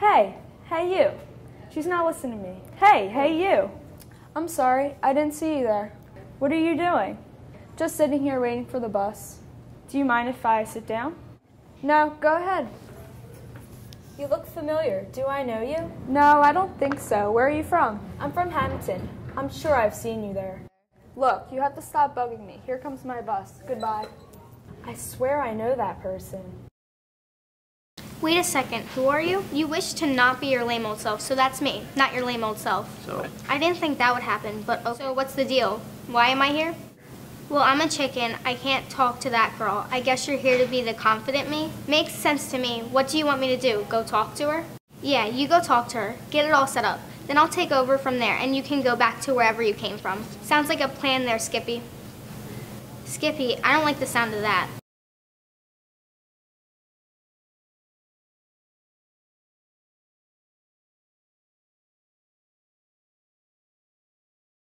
Hey, hey you. She's not listening to me. Hey, hey you. I'm sorry, I didn't see you there. What are you doing? Just sitting here waiting for the bus. Do you mind if I sit down? No, go ahead. You look familiar. Do I know you? No, I don't think so. Where are you from? I'm from Hammonton. I'm sure I've seen you there. Look, you have to stop bugging me. Here comes my bus. Goodbye. I swear I know that person. Wait a second, who are you? You wish to not be your lame old self, so that's me, not your lame old self. So, I didn't think that would happen, but okay. So what's the deal? Why am I here? Well, I'm a chicken. I can't talk to that girl. I guess you're here to be the confident me? Makes sense to me. What do you want me to do? Go talk to her? Yeah, you go talk to her. Get it all set up. Then I'll take over from there and you can go back to wherever you came from. Sounds like a plan there, Skippy. Skippy, I don't like the sound of that.